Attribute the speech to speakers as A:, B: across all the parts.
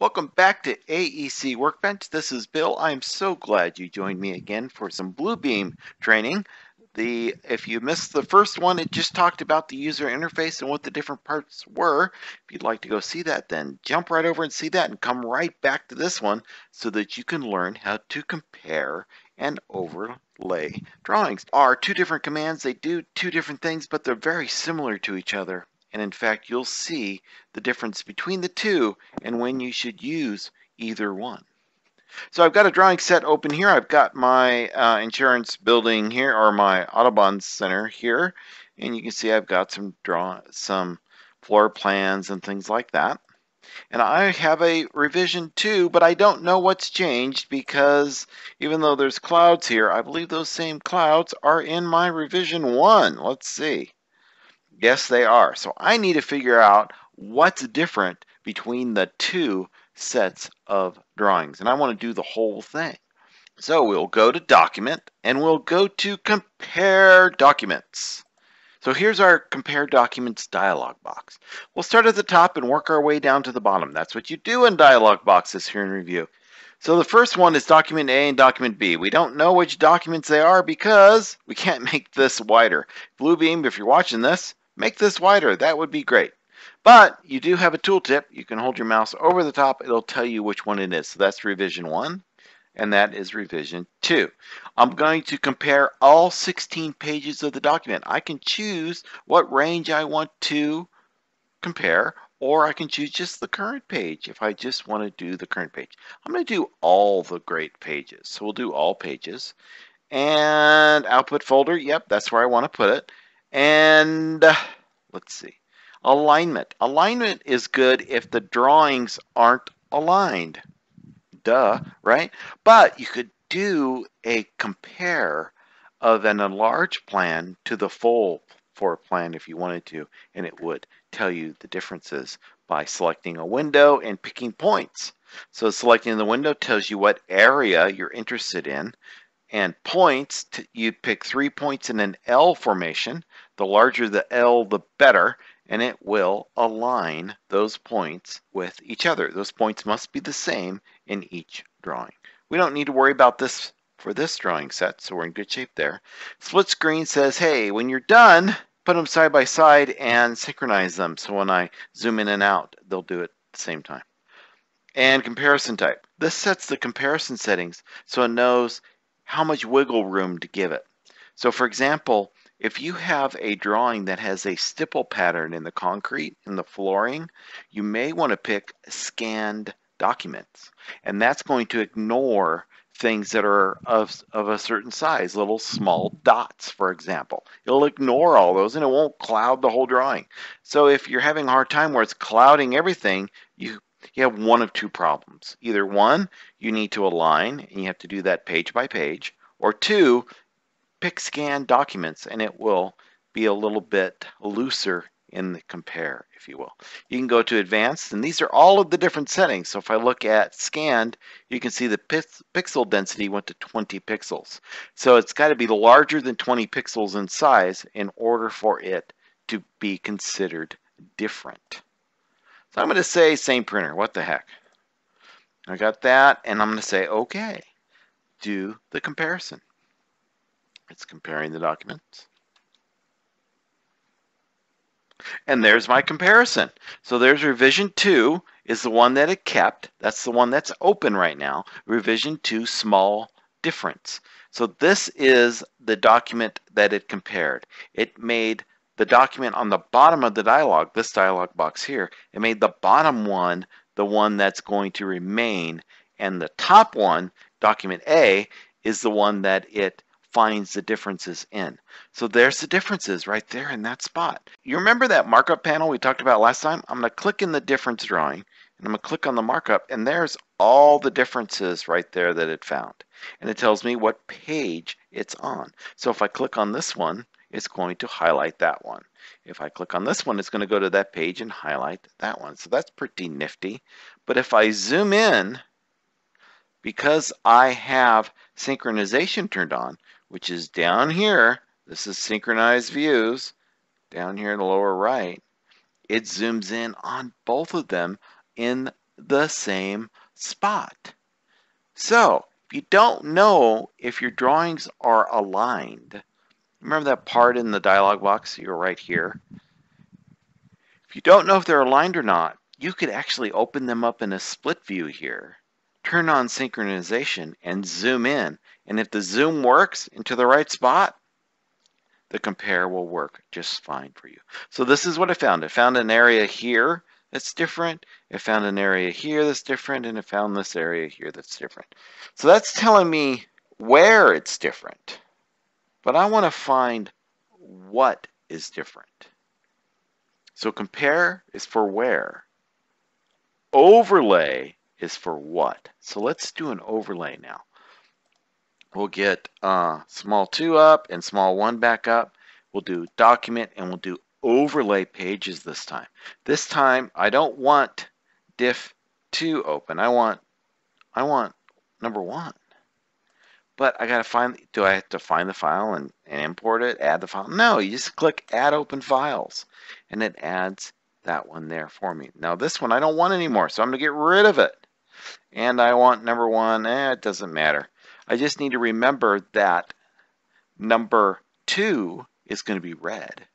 A: Welcome back to AEC Workbench. This is Bill. I'm so glad you joined me again for some Bluebeam training. The If you missed the first one, it just talked about the user interface and what the different parts were. If you'd like to go see that, then jump right over and see that and come right back to this one so that you can learn how to compare and overlay drawings. Are two different commands. They do two different things, but they're very similar to each other. And in fact, you'll see the difference between the two and when you should use either one. So I've got a drawing set open here. I've got my uh, insurance building here, or my Audubon Center here. And you can see I've got some draw some floor plans and things like that. And I have a revision 2, but I don't know what's changed because even though there's clouds here, I believe those same clouds are in my revision 1. Let's see. Yes, they are. So I need to figure out what's different between the two sets of drawings. And I want to do the whole thing. So we'll go to Document, and we'll go to Compare Documents. So here's our Compare Documents dialog box. We'll start at the top and work our way down to the bottom. That's what you do in dialog boxes here in Revu. So the first one is document A and document B. We don't know which documents they are because we can't make this wider. Bluebeam, if you're watching this, Make this wider, that would be great. But you do have a tooltip. You can hold your mouse over the top. It'll tell you which one it is. So that's revision 1 and that is revision 2. I'm going to compare all 16 pages of the document. I can choose what range I want to compare or I can choose just the current page if I just want to do the current page. I'm going to do all the great pages. So we'll do all pages. And output folder, yep, that's where I want to put it. And uh, let's see, alignment. Alignment is good if the drawings aren't aligned. Duh, right? But you could do a compare of an enlarged plan to the full floor plan if you wanted to, and it would tell you the differences by selecting a window and picking points. So selecting the window tells you what area you're interested in, and points, you pick three points in an L formation. The larger the L, the better, and it will align those points with each other. Those points must be the same in each drawing. We don't need to worry about this for this drawing set, so we're in good shape there. Split screen says, hey, when you're done, put them side by side and synchronize them. So when I zoom in and out, they'll do it at the same time. And comparison type. This sets the comparison settings so it knows how much wiggle room to give it. So for example, if you have a drawing that has a stipple pattern in the concrete, in the flooring, you may want to pick scanned documents. And that's going to ignore things that are of, of a certain size, little small dots, for example. It'll ignore all those and it won't cloud the whole drawing. So if you're having a hard time where it's clouding everything, you you have one of two problems. Either one, you need to align and you have to do that page by page, or two, pick scan documents and it will be a little bit looser in the compare, if you will. You can go to advanced, and these are all of the different settings. So if I look at scanned, you can see the pixel density went to 20 pixels. So it's got to be larger than 20 pixels in size in order for it to be considered different. So I'm going to say same printer. What the heck? I got that, and I'm going to say OK. Do the comparison. It's comparing the documents. And there's my comparison. So there's revision 2 is the one that it kept. That's the one that's open right now. Revision 2 small difference. So this is the document that it compared. It made the document on the bottom of the dialog, this dialog box here, it made the bottom one the one that's going to remain, and the top one, document A, is the one that it finds the differences in. So there's the differences right there in that spot. You remember that markup panel we talked about last time? I'm going to click in the difference drawing, and I'm going to click on the markup, and there's all the differences right there that it found. And it tells me what page it's on. So if I click on this one, it's going to highlight that one. If I click on this one, it's going to go to that page and highlight that one. So that's pretty nifty. But if I zoom in, because I have synchronization turned on, which is down here, this is synchronized views, down here in the lower right, it zooms in on both of them in the same spot. So, if you don't know if your drawings are aligned, remember that part in the dialog box? You're right here. If you don't know if they're aligned or not, you could actually open them up in a split view here, turn on synchronization, and zoom in. And if the zoom works into the right spot, the compare will work just fine for you. So this is what I found. I found an area here that's different. I found an area here that's different, and I found this area here that's different. So that's telling me where it's different. But I want to find what is different. So compare is for where. Overlay is for what. So let's do an overlay now. We'll get uh, small 2 up and small 1 back up. We'll do document and we'll do overlay pages this time. This time I don't want diff 2 open. I want I want number 1. But I got to find do I have to find the file and, and import it, add the file? No, you just click add open files and it adds that one there for me. Now this one I don't want anymore, so I'm to get rid of it. And I want number 1, eh, it doesn't matter. I just need to remember that number 2 is going to be red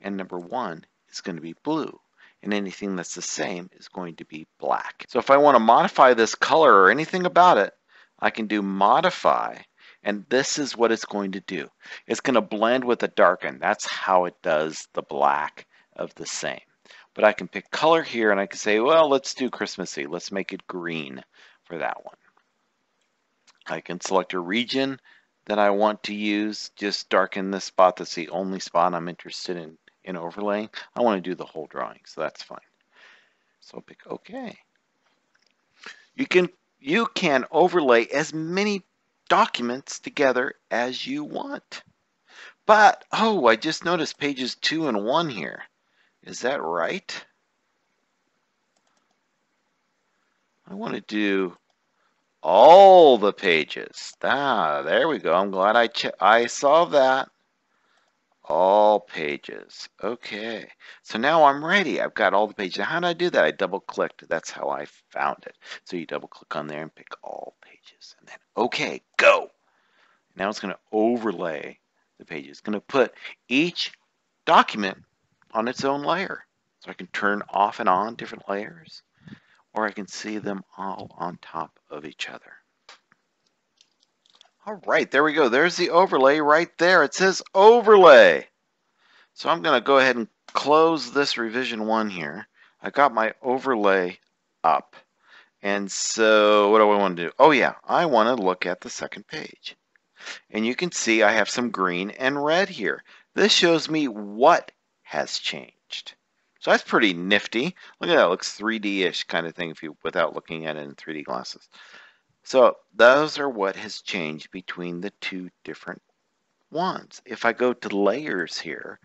A: and number one is going to be blue and anything that's the same is going to be black. So if I want to modify this color or anything about it, I can do modify and this is what it's going to do. It's going to blend with the darken. That's how it does the black of the same. But I can pick color here and I can say, well, let's do Christmassy. Let's make it green for that one. I can select a region that I want to use, just darken this spot. That's the only spot I'm interested in, in overlaying. I want to do the whole drawing, so that's fine. So I'll pick OK. You can, you can overlay as many documents together as you want. But, oh, I just noticed pages 2 and 1 here. Is that right? I want to do all the pages. Ah, there we go. I'm glad I I saw that. All pages. Okay. So now I'm ready. I've got all the pages. How did I do that? I double clicked. That's how I found it. So you double click on there and pick all pages. And then, okay, go. Now it's going to overlay the pages. It's going to put each document on its own layer. So I can turn off and on different layers or I can see them all on top of each other. All right, there we go. There's the overlay right there. It says overlay. So I'm going to go ahead and close this revision one here. I got my overlay up. And so what do I want to do? Oh yeah, I want to look at the second page. And you can see I have some green and red here. This shows me what has changed. So that's pretty nifty. Look at that, it looks 3D-ish kind of thing if you without looking at it in 3D glasses. So those are what has changed between the two different ones. If I go to layers here,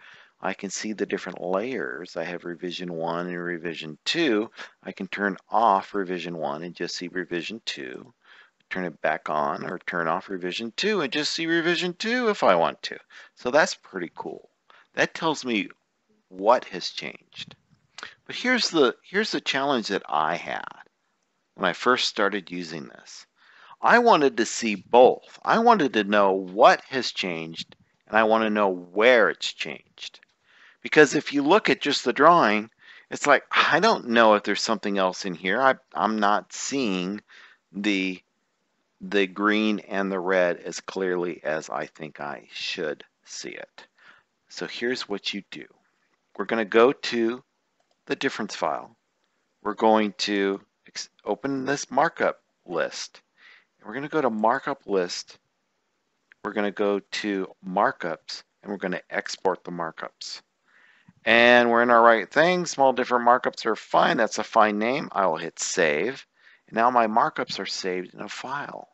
A: I can see the different layers. I have revision 1 and revision 2. I can turn off revision 1 and just see revision 2. Turn it back on or turn off revision 2 and just see revision 2 if I want to. So that's pretty cool. That tells me what has changed. But here's the here's the challenge that I had when I first started using this. I wanted to see both. I wanted to know what has changed and I want to know where it's changed. Because if you look at just the drawing, it's like I don't know if there's something else in here. I, I'm not seeing the the green and the red as clearly as I think I should see it. So here's what you do we're going to go to the difference file. We're going to open this markup list. We're going to go to markup list. We're going to go to markups and we're going to export the markups. And we're in our right thing. Small different markups are fine. That's a fine name. I will hit save. And now my markups are saved in a file.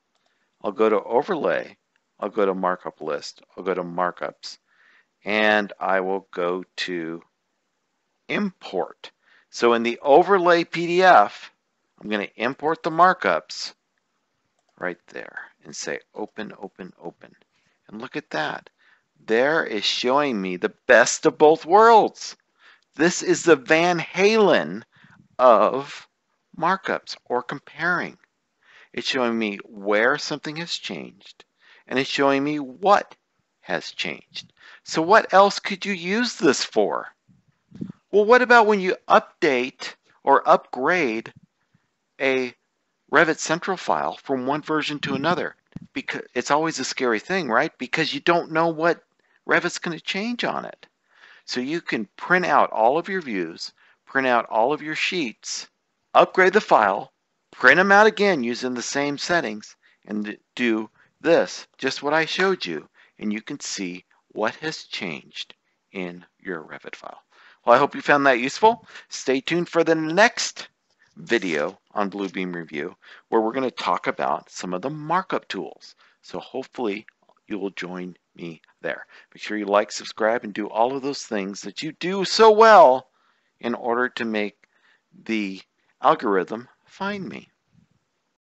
A: I'll go to overlay. I'll go to markup list. I'll go to markups. And I will go to import. So in the overlay PDF, I'm going to import the markups right there and say open, open, open. And look at that. There is showing me the best of both worlds. This is the Van Halen of markups or comparing. It's showing me where something has changed and it's showing me what has changed. So what else could you use this for? Well, what about when you update or upgrade a Revit Central file from one version to another? Because it's always a scary thing, right? Because you don't know what Revit's going to change on it. So you can print out all of your views, print out all of your sheets, upgrade the file, print them out again using the same settings, and do this, just what I showed you, and you can see what has changed in your Revit file. Well, I hope you found that useful. Stay tuned for the next video on Bluebeam Revu, where we're going to talk about some of the markup tools. So hopefully you will join me there. Make sure you like, subscribe, and do all of those things that you do so well in order to make the algorithm find me.